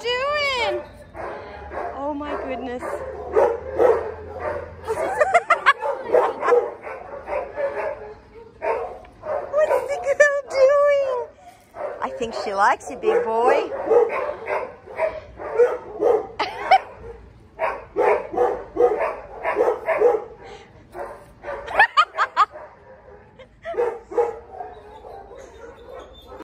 doing? Oh my goodness. What's the girl doing? I think she likes you, big boy.